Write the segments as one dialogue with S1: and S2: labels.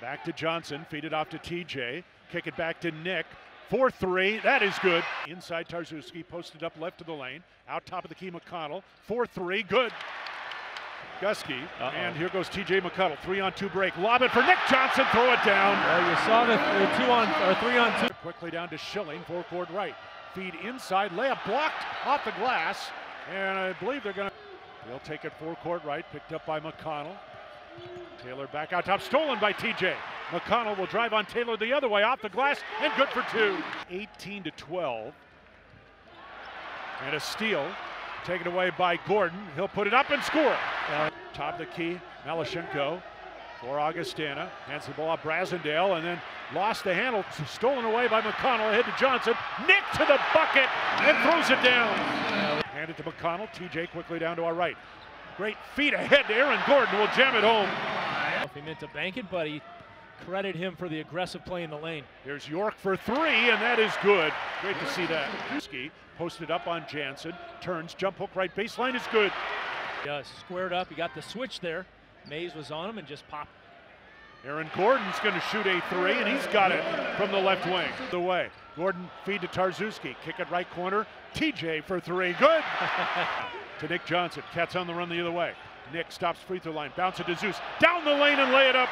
S1: Back to Johnson, feed it off to TJ, kick it back to Nick. 4 3, that is good. Inside Tarczewski, posted up left of the lane. Out top of the key, McConnell. 4 3, good. Gusky,
S2: Uh-oh.
S1: and here goes TJ McConnell. Three on two break. Lob it for Nick Johnson, throw it down.
S2: Well, you saw the, the two on or three on two.
S1: Quickly down to Schilling, four court right. Feed inside, layup blocked off the glass, and I believe they're going to. They'll take it four court right, picked up by McConnell. Taylor back out top, stolen by TJ. McConnell will drive on Taylor the other way, off the glass, and good for two. 18 to 12. And a steal, taken away by Gordon. He'll put it up and score. Uh, top of the key, Malashenko for Augustana. Hands the ball up Brazendale and then lost the handle. Stolen away by McConnell. Ahead to Johnson. Nick to the bucket and throws it down. Hand it to McConnell. TJ quickly down to our right. Great feet ahead to Aaron Gordon. Will jam it home.
S2: If he meant to bank it, but he credit him for the aggressive play in the lane.
S1: Here's York for three, and that is good. Great to see that. Ski posted up on Jansen. Turns, jump hook right baseline is good.
S2: Does squared up. He got the switch there. Mayes was on him and just popped.
S1: Aaron Gordon's going to shoot a three, and he's got it from the left wing. The way. Gordon feed to Tarczewski. Kick it right corner. TJ for three. Good. to Nick Johnson. Cats on the run the other way. Nick stops free throw line. Bounce it to Zeus. Down the lane and lay it up.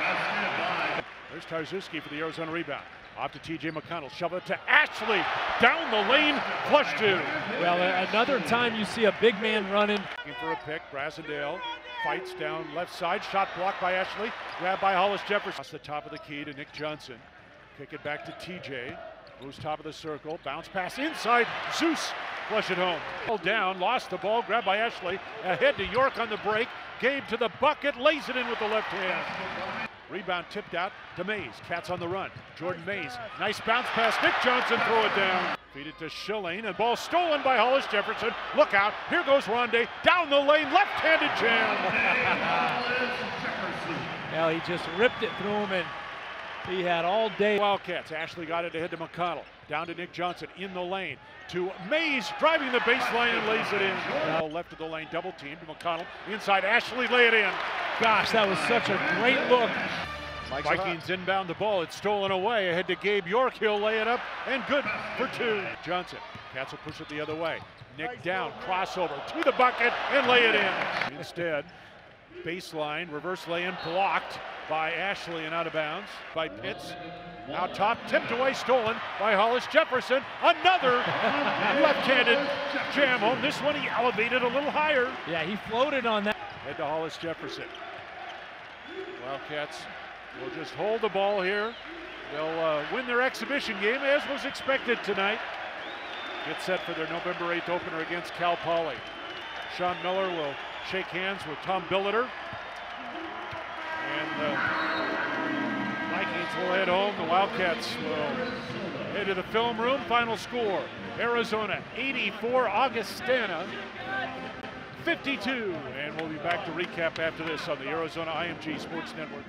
S1: There's Tarczewski for the Arizona rebound. Off to TJ McConnell. Shovel it to Ashley. Down the lane. Flush two.
S2: Well, another time you see a big man running.
S1: Looking for a pick. Brassendale fights down left side. Shot blocked by Ashley. Grabbed by Hollis Jefferson. Across the top of the key to Nick Johnson. Kick it back to TJ. Moves top of the circle. Bounce pass inside. Zeus. Flush it home. Ball down. Lost the ball. Grabbed by Ashley. Ahead to York on the break. Gabe to the bucket. Lays it in with the left hand. Rebound tipped out to Mayes. Cats on the run. Jordin Mayes. Nice bounce pass. Nick Johnson throw it down. Feed it to Schilling. And ball stolen by Hollis Jefferson. Look out. Here goes Rondae. Down the lane. Left-handed jam.
S2: Well, he just ripped it through him and he had all day.
S1: Wildcats. Ashley got it ahead to McConnell. Down to Nick Johnson in the lane. To Mayes driving the baseline and lays it in. Now left of the lane. Double team to McConnell. Inside. Ashley lay it in.
S2: Gosh, that was such a great look.
S1: Vikings inbound the ball. It's stolen away. Ahead to Gabe York. He'll lay it up and good for two. Johnson. Cats will push it the other way. Nick down. Crossover to the bucket and lay it in. Instead, baseline. Reverse lay in blocked by Ashley and out of bounds by Pitts. Now top, tipped away, stolen by Hollis Jefferson. Another left-handed jam home. This one he elevated a little higher.
S2: Yeah, he floated on that.
S1: Head to Hollis Jefferson. Wildcats will just hold the ball here. They'll uh, win their exhibition game as was expected tonight. Get set for their November 8th opener against Cal Poly. Sean Miller will shake hands with Tom Billeter. And the Vikings will head home. The Wildcats will head to the film room. Final score Arizona 84, Augustana 52. And we'll be back to recap after this on the Arizona IMG Sports Network.